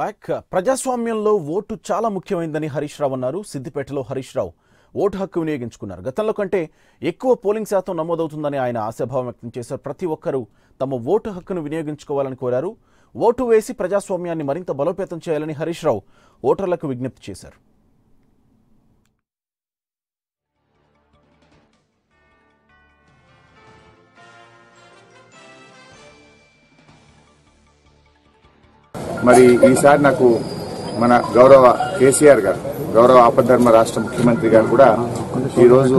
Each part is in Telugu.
బ్యాక్. ప్రజాస్వామ్యంలో ఓటు చాలా ముఖ్యమైందని హరీష్ రావు అన్నారు. సిద్దిపేటలో హరీష్ రావు ఓటు హక్కు వినియోగించుకున్నారు. గతంలో కంటే ఎక్కువ పోలింగ్ శాతం నమోదవుతుందని ఆయన ఆశాభావం వ్యక్తం చేశారు. ప్రతి ఒక్కరూ తమ ఓటు హక్కును వినియోగించుకోవాలని కోరారు. ఓటు వేసి ప్రజాస్వామ్యాన్ని మరింత బలోపేతం చేయాలని హరీష్ రావు ఓటర్లకు విజ్ఞప్తి చేశారు. మరి ఈసారి నాకు మన గౌరవ కేసీఆర్ గారు గౌరవ ఆపద్ధర్మ రాష్ట్ర ముఖ్యమంత్రి గారు కూడా ఈరోజు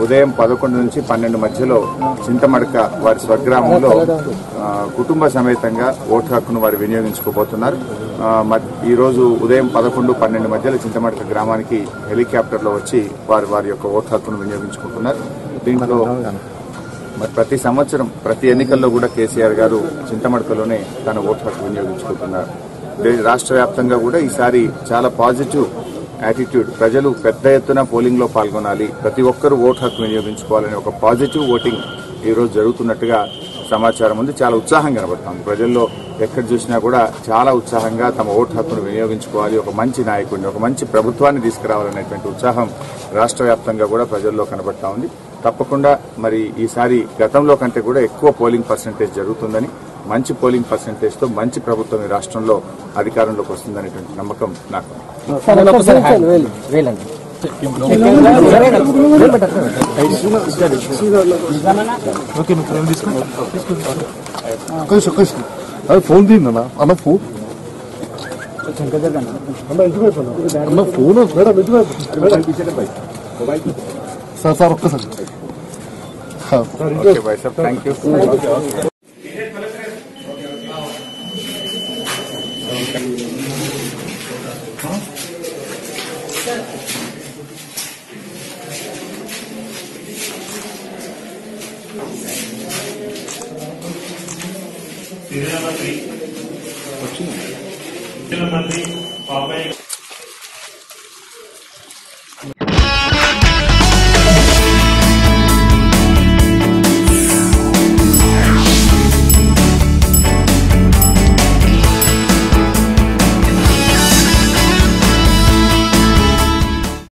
ఉదయం పదకొండు నుంచి పన్నెండు మధ్యలో చింతమడక వారి స్వగ్రామంలో కుటుంబ సమేతంగా ఓటు హక్కును వారు వినియోగించుకోబోతున్నారు. ఈరోజు మ- ఉదయం పదకొండు పన్నెండు మధ్యలో చింతమడక గ్రామానికి హెలికాప్టర్లో వచ్చి వారు వారి యొక్క ఓటు హక్కును వినియోగించుకుంటున్నారు. దీంట్లో మరి ప్రతి సంవత్సరం ప్రతి ఎన్నికల్లో కూడా కేసీఆర్ గారు చింతమడకలోనే తన ఓటు హక్కు వినియోగించుకుంటున్నారు. రాష్ట్ర వ్యాప్తంగా కూడా ఈసారి చాలా పాజిటివ్ యాటిట్యూడ్. ప్రజలు పెద్ద ఎత్తున పోలింగ్లో పాల్గొనాలి. ప్రతి ఒక్కరూ ఓటు హక్కు వినియోగించుకోవాలని ఒక పాజిటివ్ ఓటింగ్ ఈ రోజు జరుగుతున్నట్టుగా సమాచారం ఉంది. చాలా ఉత్సాహం కనబడుతుంది. ప్రజల్లో ఎక్కడ చూసినా కూడా చాలా ఉత్సాహంగా తమ ఓటు హక్కును వినియోగించుకోవాలి. ఒక మంచి నాయకుడిని ఒక మంచి ప్రభుత్వాన్ని తీసుకురావాలనేటువంటి ఉత్సాహం రాష్ట్ర వ్యాప్తంగా కూడా ప్రజల్లో కనబడతా ఉంది. తప్పకుండా మరి ఈసారి గతంలో కంటే కూడా ఎక్కువ పోలింగ్ పర్సంటేజ్ జరుగుతుందని మంచి పోలింగ్ పర్సంటేజ్తో మంచి ప్రభుత్వం ఈ రాష్ట్రంలో అధికారంలోకి వస్తుందనేటువంటి నమ్మకం నాకు. ఫోన్ తీయండి అన్న ఫోన్ అన్న ఫోన్ సార్ సార్ ఒక్కసారి. Okay bye sir thank you మంత్రి పాపయ్య